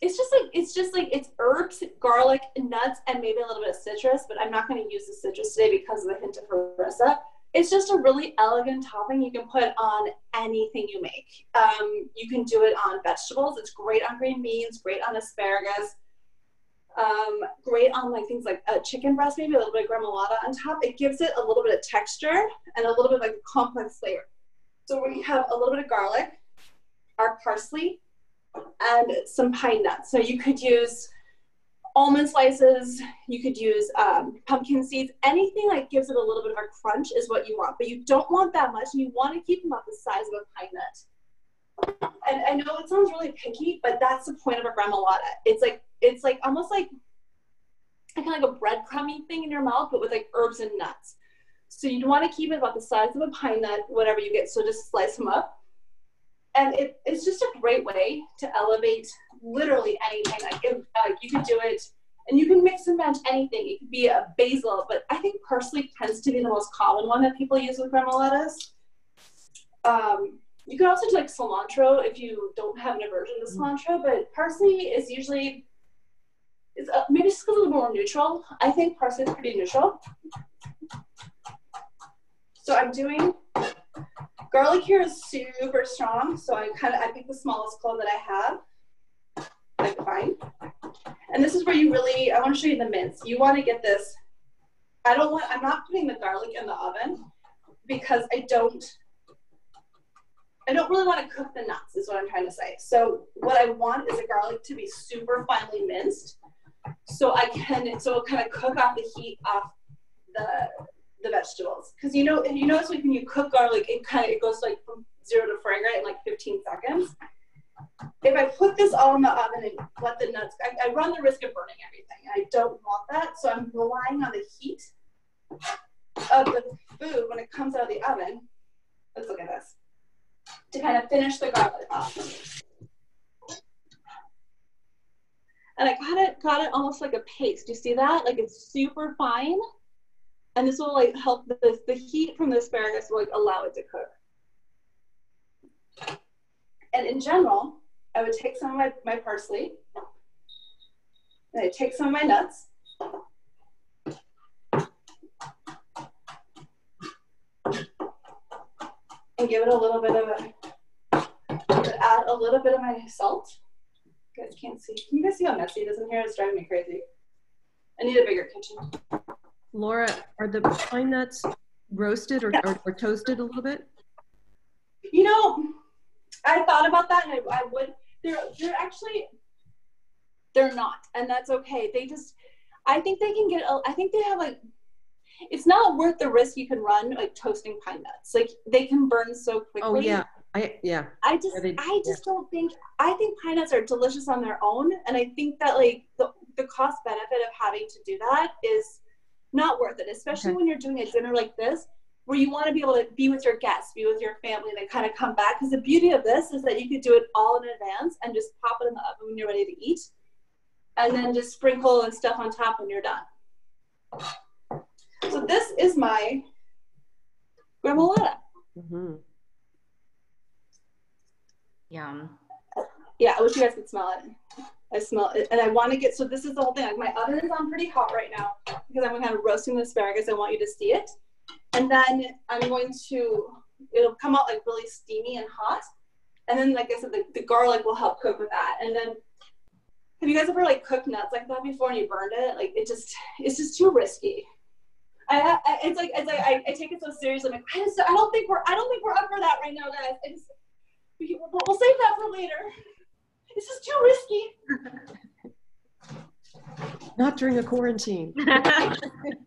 it's just like it's just like it's herbs, garlic, nuts, and maybe a little bit of citrus. But I'm not going to use the citrus today because of the hint of harissa. It's just a really elegant topping you can put on anything you make. Um, you can do it on vegetables. It's great on green beans, great on asparagus um, great on like things like a chicken breast, maybe a little bit of gremolata on top. It gives it a little bit of texture and a little bit of like a complex flavor. So we have a little bit of garlic, our parsley, and some pine nuts. So you could use almond slices, you could use um, pumpkin seeds, anything that gives it a little bit of a crunch is what you want, but you don't want that much and you want to keep them about the size of a pine nut. And I know it sounds really picky, but that's the point of a gremolata. It's like it's like almost like kind of like a breadcrumby thing in your mouth, but with like herbs and nuts. So you'd want to keep it about the size of a pine nut, whatever you get. So just slice them up. And it, it's just a great way to elevate literally anything. Like, uh, you could do it, and you can mix and match anything. It could be a basil, but I think parsley tends to be the most common one that people use with gremolatas. Um, you can also do like cilantro if you don't have an aversion to cilantro, but parsley is usually it's uh, maybe just a little more neutral. I think parsley is pretty neutral. So I'm doing garlic here is super strong, so I kind of I picked the smallest clove that I have. I could find. And this is where you really I want to show you the mince. You want to get this I don't want, I'm not putting the garlic in the oven because I don't, I don't really want to cook the nuts is what I'm trying to say. So what I want is the garlic to be super finely minced so I can, so it'll kind of cook off the heat off the, the vegetables. Cause you know, you notice like when you cook garlic, it kind of, it goes like from zero to fragrant in like 15 seconds. If I put this all in the oven and let the nuts, I, I run the risk of burning everything. I don't want that. So I'm relying on the heat of the food when it comes out of the oven. Let's look at this. To kind of finish the garlic off. And I got it, got it almost like a paste. Do you see that? Like it's super fine. And this will like help the, the heat from the asparagus will like allow it to cook. And in general, I would take some of my, my parsley, and I take some of my nuts, and give it a little bit of a, add a little bit of my salt. You guys can't see. Can you guys see how messy it is in here? It's driving me crazy. I need a bigger kitchen. Laura, are the pine nuts roasted or, or, or toasted a little bit? You know, I thought about that and I, I would. They're they're actually they're not, and that's okay. They just I think they can get. I think they have like it's not worth the risk you can run like toasting pine nuts. Like they can burn so oh, quickly. Oh yeah, I yeah. I just they- I just yeah. don't think I think pine nuts are delicious on their own, and I think that like the the cost benefit of having to do that is not worth it, especially Okay. when you're doing a dinner like this where you want to be able to be with your guests, be with your family, and then kind of come back. Because the beauty of this is that you could do it all in advance and just pop it in the oven when you're ready to eat, and then just sprinkle and stuff on top when you're done. So this is my gremolata. hmm Yum. Yeah, I wish you guys could smell it. I smell it, and I want to get. So this is the whole thing. Like my oven is on pretty hot right now because I'm kind of roasting the asparagus. I want you to see it, and then I'm going to. It'll come out like really steamy and hot, and then like I said, the, the garlic will help cook with that. And then, have you guys ever like cooked nuts like that before and you burned it? Like it just, it's just too risky. I, I it's like it's like I, I take it so seriously. I'm like I just I don't think we're I don't think we're up for that right now, guys. Just we, we'll save that for later. This is too risky. Not during a quarantine.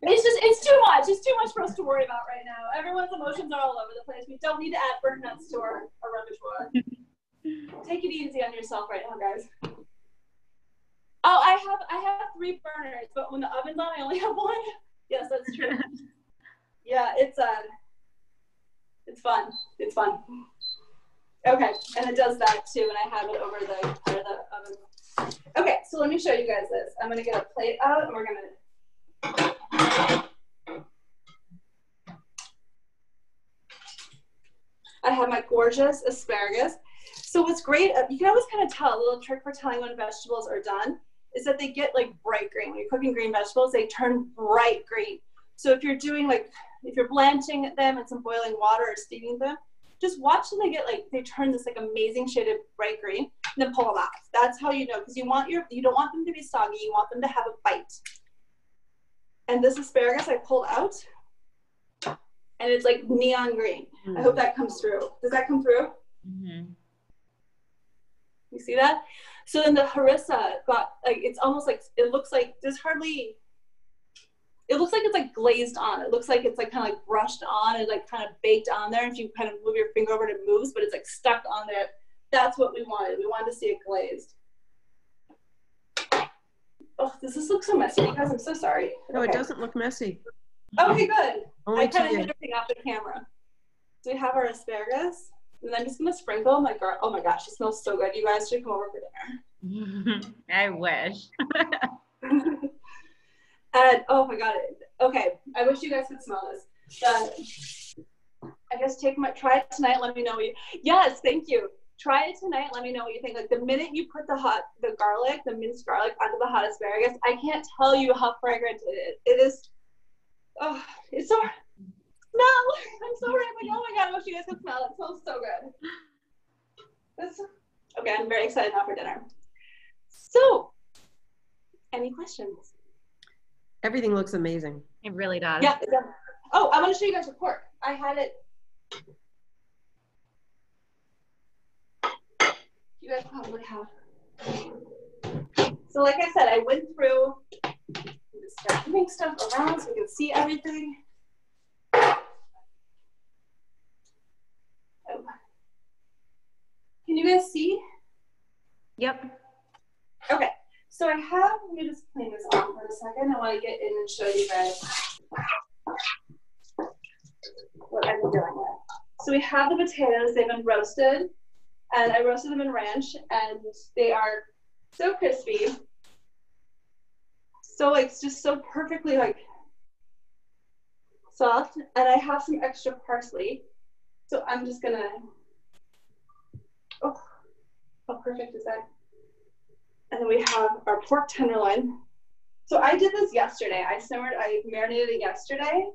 It's just, it's too much. It's too much for us to worry about right now. Everyone's emotions are all over the place. We don't need to add burnt nuts to our, our repertoire. Take it easy on yourself right now, guys. Oh, I have, I have three burners, but when the oven's on, I only have one. Yes, that's true. Yeah, it's uh, it's fun. It's fun. Okay, and it does that too, and I have it over the, over the oven. Okay, so let me show you guys this. I'm gonna get a plate out, and we're gonna I have my gorgeous asparagus. So what's great, uh, you can always kind of tell, a little trick for telling when vegetables are done is that they get like bright green. When you're cooking green vegetables, they turn bright green. So if you're doing like, if you're blanching them in some boiling water or steaming them, just watch them they get like, they turn this like amazing shade of bright green and then pull them off. That's how you know, because you want your, you don't want them to be soggy, you want them to have a bite. And this asparagus I pulled out and it's like neon green. I hope that comes through. Does that come through? Mhm. You see that? So then the harissa got like it's almost like it looks like there's hardly it looks like it's like glazed on. It looks like it's like kind of like brushed on and like kind of baked on there. If you kind of move your finger over it, it moves, but it's like stuck on there. That's what we wanted. We wanted to see it glazed. Oh, does this look so messy? You guys, I'm so sorry. No, it doesn't look messy. Okay, good. Only I kind of you. hid everything off the camera. So we have our asparagus, and I'm just gonna sprinkle my gar. Oh my gosh, it smells so good. You guys should come over for dinner. I wish. And oh my god, it- okay. I wish you guys could smell this. I guess take my try it tonight. Let me know you. Yes, thank you. Try it tonight. Let me know what you think. Like the minute you put the hot, the garlic, the minced garlic onto the hot asparagus, I can't tell you how fragrant it is. It is. Oh, it's so. No, I'm so like, oh my god, I wish you guys could smell it. It smells so good. That's, okay, I'm very excited now for dinner. So, any questions? Everything looks amazing. It really does. Yeah. it does. Oh, I want to show you guys the pork. I had it. You guys probably have. So, like I said, I went through. Just start moving stuff around so we can see everything. Oh. Can you guys see? Yep. Okay, so I have, let me just clean this off for a second. I want to get in and show you guys what I've been doing with. So we have the potatoes, they've been roasted, and I roasted them in ranch, and they are so crispy. So like, it's just so perfectly like soft, and I have some extra parsley. So I'm just gonna, oh, how perfect is that? And then we have our pork tenderloin. So I did this yesterday. I simmered, I marinated it yesterday.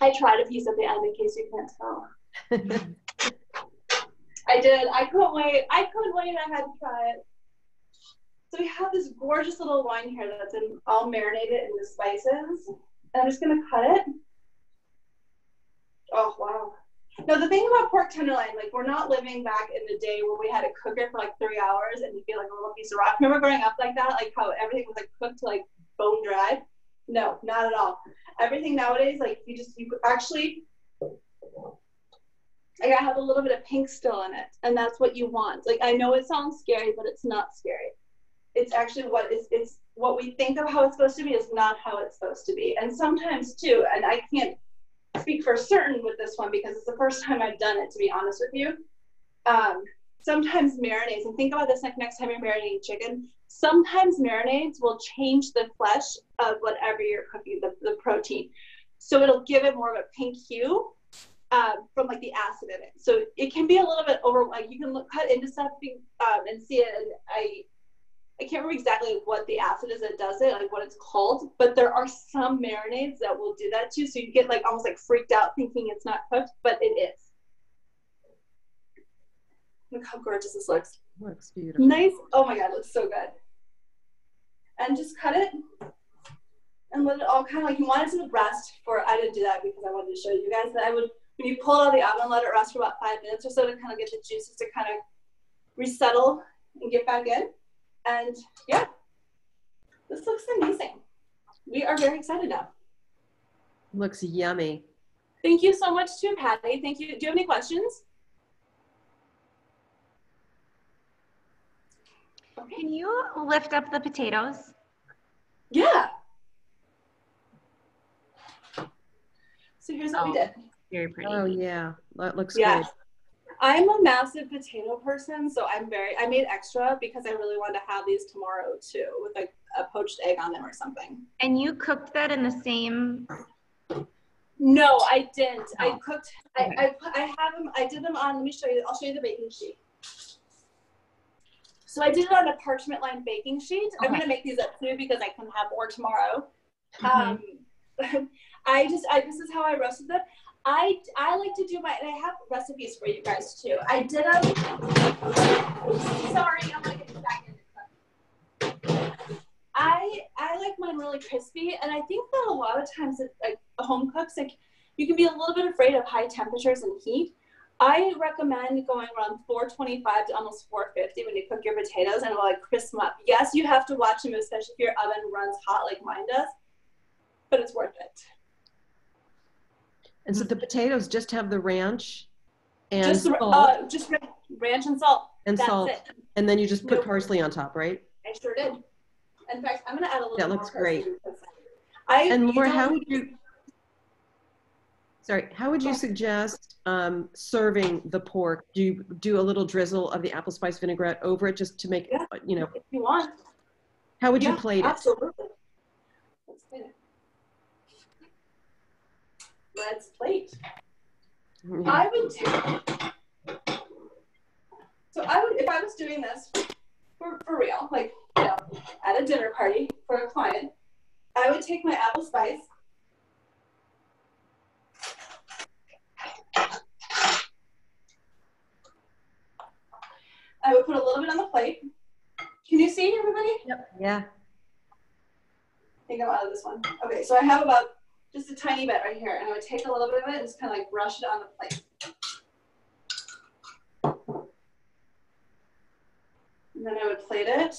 I tried a piece at the end in case you can't tell. I did. I couldn't wait. I couldn't wait. I had to try it. So we have this gorgeous little loin here that's in, all marinated in the spices. And I'm just gonna cut it. Oh wow. No, the thing about pork tenderloin, like we're not living back in the day where we had to cook it for like three hours and you get like a little piece of rock. Remember growing up like that, like how everything was like cooked to like bone dry? No, not at all. Everything nowadays, like you just you actually like I have a little bit of pink still in it, and that's what you want. Like I know it sounds scary, but it's not scary. It's actually what is it's what we think of how it's supposed to be is not how it's supposed to be. And sometimes too, and I can't speak for certain with this one because it's the first time I've done it, to be honest with you. Um, sometimes marinades, and think about this like next time you're marinating chicken, sometimes marinades will change the flesh of whatever you're cooking, the, the protein. So it'll give it more of a pink hue um, from like the acid in it. So it can be a little bit over, like you can look, cut into something um, and see it. And I, I can't remember exactly what the acid is that does it, like what it's called, but there are some marinades that will do that too. So you get like almost like freaked out thinking it's not cooked, but it is. Look how gorgeous this looks. Looks beautiful. Nice. Oh my God, looks so good. And just cut it and let it all kind of like you want it to rest for, I didn't do that because I wanted to show you guys that I would, when you pull it out of the oven, let it rest for about five minutes or so to kind of get the juices to kind of resettle and get back in. And yeah, this looks amazing. We are very excited now. Looks yummy. Thank you so much to Patty. Thank you. Do you have any questions? Okay. Can you lift up the potatoes? Yeah. So here's what we Oh. did. Very pretty. Oh yeah, that looks Yeah. good. I'm a massive potato person, so I'm very. I made extra because I really wanted to have these tomorrow too, with like a poached egg on them or something. And you cooked that in the same. No, I didn't. I Oh. cooked. I, Okay. I put- I have them. I did them on. Let me show you. I'll show you the baking sheet. So I did it on a parchment lined baking sheet. I'm gonna make these up too because I can have more tomorrow. Mhm. Um, I just. I this is how I roasted them. I I like to do my. And I have recipes for you guys too. I did them. Sorry, I'm gonna get back in. I I like mine really crispy, and I think that a lot of times, it, like home cooks, like you can be a little bit afraid of high temperatures and heat. I recommend going around 425 to almost 450 when you cook your potatoes, and it'll like crisp them up. Yes, you have to watch them, especially if your oven runs hot like mine does, but it's worth it. And so the potatoes just have the ranch and just salt uh, just ranch and salt. and That's salt, it. and then you just put Nope. parsley on top, right? I sure did. In fact, I'm gonna add a little. That looks great. I And you Laura, how would you? Sorry, how would you suggest um, serving the pork? Do you do a little drizzle of the apple spice vinaigrette over it just to make, Yeah. you know, if you want? how would you Yeah, plate it? Absolutely. Let's plate it. Let's plate. Mhm. I would do. So I would, if I was doing this for, for real, like you know, at a dinner party for a client, I would take my apple spice. I would put a little bit on the plate. Can you see everybody? Yeah. I think I'm out of this one. Okay, so I have about just a tiny bit right here, and I would take a little bit of it and just kind of like brush it on the plate. And then I would plate it,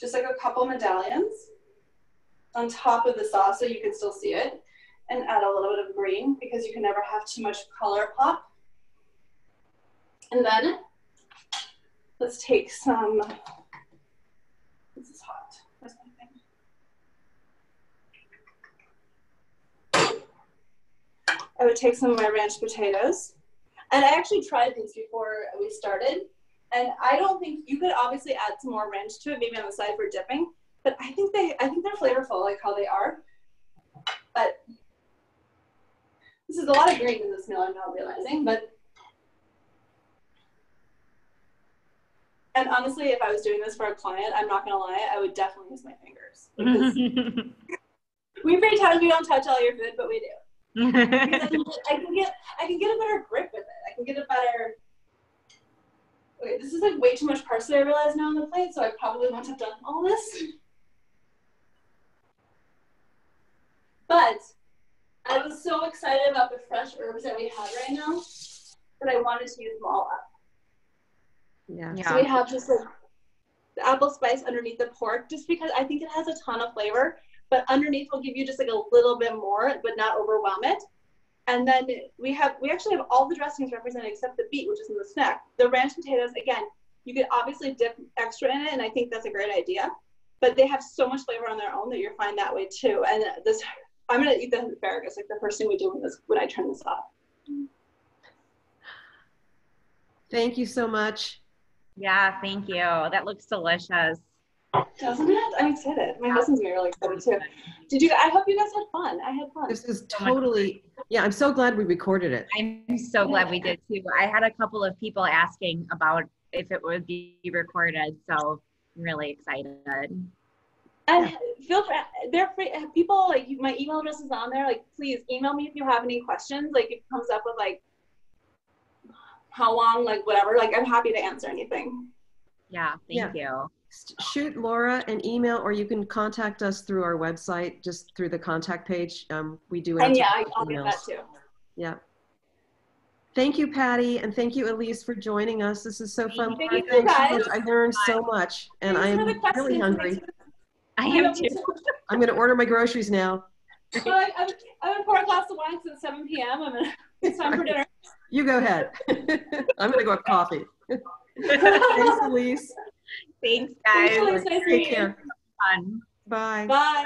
just like a couple medallions on top of the sauce so you can still see it, and add a little bit of green because you can never have too much color pop. And then let's take some, this is hot. Where's my thing? I would take some of my ranch potatoes. And I actually tried these before we started. And I don't think you could obviously add some more ranch to it, maybe on the side for dipping. But I think they, I think they're flavorful, like how they are. But this is a lot of green in this meal. I'm not realizing, but and honestly, if I was doing this for a client, I'm not gonna lie, I would definitely use my fingers. we pretty times we don't touch all your food, but we do. I can, I can get I can get a better grip with it. I can get a better. Okay, this is like way too much parsley. I realize now on the plate, so I probably won't have done all this. But I was so excited about the fresh herbs that we had right now that I wanted to use them all up. Yeah. Yeah. So we have just like the apple spice underneath the pork, just because I think it has a ton of flavor, but underneath will give you just like a little bit more, but not overwhelm it. And then we have we actually have all the dressings represented except the beet, which is in the snack. The ranch potatoes, again, you could obviously dip extra in it, and I think that's a great idea. But they have so much flavor on their own that you're fine that way too. And this, I'm gonna eat the asparagus like the first thing we do when this when I turn this off. Thank you so much. yeah, thank you. That looks delicious. Doesn't it? I'm excited. My husband's gonna really excited too. Did you? I hope you guys had fun. I had fun. This is totally, yeah, I'm so glad we recorded it. I'm so glad we did too. I had a couple of people asking about if it would be recorded, so I'm really excited. And feel free, they're free, people like my email address is on there. Like, please email me if you have any questions. Like, if it comes up with like how long, like whatever. Like, I'm happy to answer anything. Yeah, thank you. S- Shoot Laura an email or you can contact us through our website, just through the contact page. Um, we do. And yeah, I, I'll get that too. Yeah. Thank you, Patty, and thank you, Elise, for joining us. This is so fun. Thank you, Thanks so guys. much. I learned so much, and I Thanks am for the questions. really hungry. I am too. I'm going to order my groceries now. Well, I, I'm, I'm gonna pour a glass of wine 'cause it's 7 p.m. I'm gonna, it's time for dinner. You go ahead. I'm going to go have coffee. Thanks, Elise. Thanks, Thanks, guys. Elise. Nice to meet Take you. care. Fun. Bye. Bye.